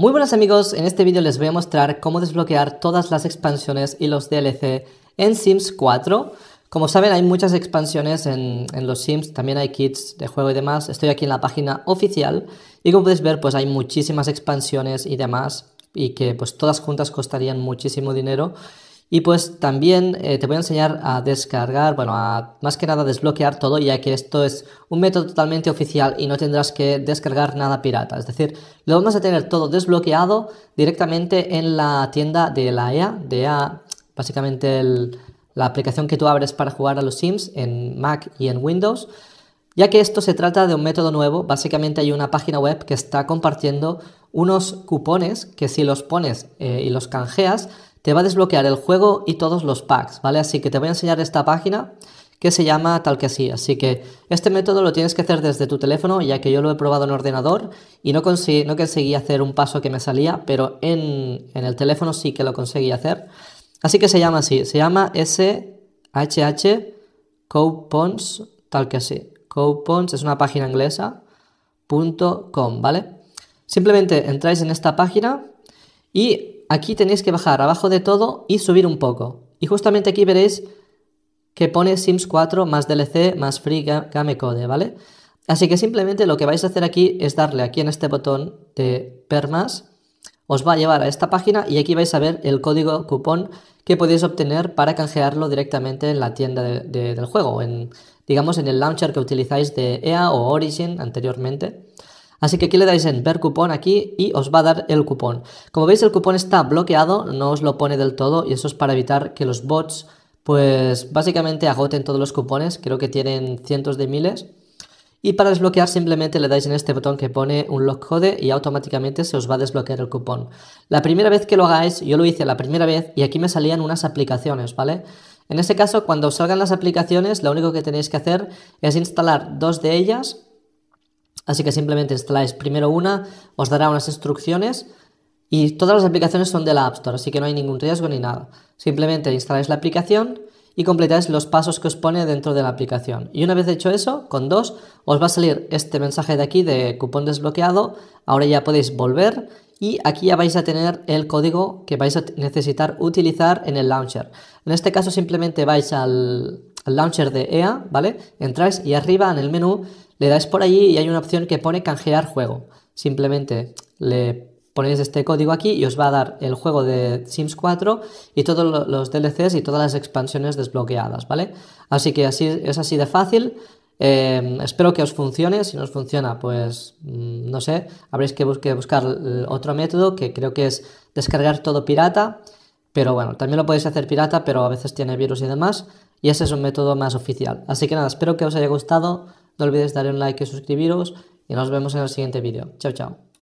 Muy buenos amigos, en este vídeo les voy a mostrar cómo desbloquear todas las expansiones y los DLC en Sims 4. Como saben hay muchas expansiones en, los Sims, también hay kits de juego y demás. Estoy aquí en la página oficial y como podéis ver pues hay muchísimas expansiones y demás y que pues todas juntas costarían muchísimo dinero. Y pues también eh, te voy a enseñar a descargar, bueno, a más que nada desbloquear todo, ya que esto es un método totalmente oficial y no tendrás que descargar nada pirata. Es decir, lo vamos a tener todo desbloqueado directamente en la tienda de la EA, de EA, básicamente la aplicación que tú abres para jugar a los Sims en Mac y en Windows. Ya que esto se trata de un método nuevo, básicamente hay una página web que está compartiendo unos cupones que si los pones eh, y los canjeas, te va a desbloquear el juego y todos los packs, ¿vale? Así que te voy a enseñar esta página que se llama tal que así. Así que este método lo tienes que hacer desde tu teléfono, ya que yo lo he probado en ordenador y no, conseguí, no conseguí hacer un paso que me salía, pero en, el teléfono sí que lo conseguí hacer. Así que se llama así, se llama SHH Coupons, tal que así. Coupons es una página inglesa, .com, ¿vale? Simplemente entráis en esta página y aquí tenéis que bajar abajo de todo y subir un poco. Y justamente aquí veréis que pone Sims 4 más DLC más Free Game Code, ¿vale? Así que simplemente lo que vais a hacer aquí es darle aquí en este botón de Permas, os va a llevar a esta página y aquí vais a ver el código cupón que podéis obtener para canjearlo directamente en la tienda del juego, en, digamos en el launcher que utilizáis de EA o Origin anteriormente. Así que aquí le dais en ver cupón aquí y os va a dar el cupón. Como veis el cupón está bloqueado, no os lo pone del todo y eso es para evitar que los bots pues básicamente agoten todos los cupones, creo que tienen cientos de miles. Y para desbloquear simplemente le dais en este botón que pone un lock code y automáticamente se os va a desbloquear el cupón. La primera vez que lo hagáis, yo lo hice la primera vez y aquí me salían unas aplicaciones, ¿vale? En este caso, cuando os salgan las aplicaciones, lo único que tenéis que hacer es instalar dos de ellas Así que simplemente instaláis primero una, os dará unas instrucciones y todas las aplicaciones son de la App Store, así que no hay ningún riesgo ni nada. Simplemente instaláis la aplicación y completáis los pasos que os pone dentro de la aplicación. Y una vez hecho eso, con dos, os va a salir este mensaje de aquí de cupón desbloqueado. Ahora ya podéis volver y aquí ya vais a tener el código que vais a necesitar utilizar en el launcher. En este caso simplemente vais al, launcher de EA, ¿vale? Entráis y arriba en el menú le dais por allí y hay una opción que pone canjear juego. Simplemente le ponéis este código aquí y os va a dar el juego de Sims 4 y todos los DLCs y todas las expansiones desbloqueadas, ¿vale? Así que así, es así de fácil. Em, espero que os funcione. Si no os funciona, pues mm, no sé, habréis que, que buscar otro método que creo que es descargar todo pirata. Pero bueno, también lo podéis hacer pirata, pero a veces tiene virus y demás. Y ese es un método más oficial. Así que nada, espero que os haya gustado. No olvidéis darle un like y suscribiros y nos vemos en el siguiente vídeo. Chao, chao.